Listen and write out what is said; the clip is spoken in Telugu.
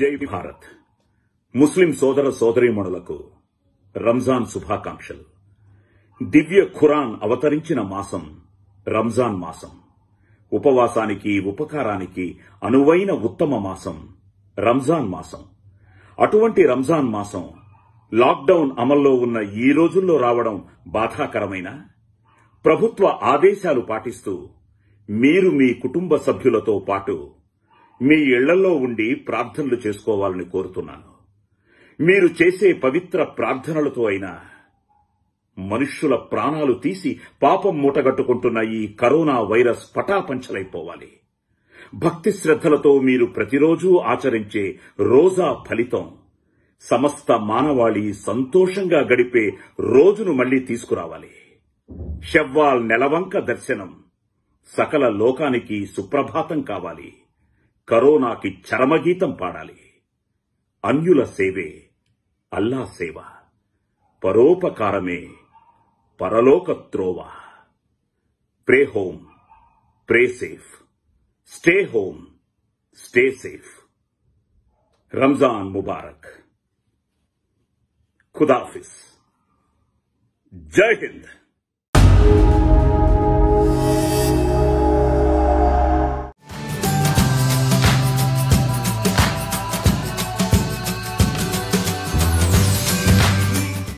జై భారత్. ముస్లిం సోదర సోదరీమణులకు రంజాన్ శుభాకాంక్షలు. దివ్య ఖురాన్ అవతరించిన మాసం రంజాన్ మాసం. ఉపవాసానికి ఉపకారానికి అనువైన ఉత్తమ మాసం రంజాన్ మాసం. అటువంటి రంజాన్ మాసం లాక్డౌన్ అమల్లో ఉన్న ఈ రోజుల్లో రావడం బాధాకరమైన? ప్రభుత్వ ఆదేశాలు పాటిస్తూ మీరు మీ కుటుంబ సభ్యులతో పాటు మీ ఇళ్ళలో ఉండి ప్రార్థనలు చేసుకోవాలని కోరుతున్నాను. మీరు చేసే పవిత్ర ప్రార్థనలతో అయినా మనుష్యుల ప్రాణాలు తీసి పాపం మూటగట్టుకుంటున్న ఈ కరోనా వైరస్ పటాపంచలైపోవాలి. భక్తి శ్రద్ధలతో మీరు ప్రతిరోజూ ఆచరించే రోజా ఫలితం సమస్త మానవాళి సంతోషంగా గడిపే రోజును మళ్ళీ తీసుకురావాలి. షవ్వాల్ నెలవంక దర్శనం సకల లోకానికి సుప్రభాతం కావాలి. కరోనాకి చరమగీతం పాడాలి అన్యుల సేవే అల్లా సేవ పరోపకారమే పరలోక త్రోవ pray home pray safe stay home stay safe Ramzan Mubarak ఖుదాఫిస్ జై హింద్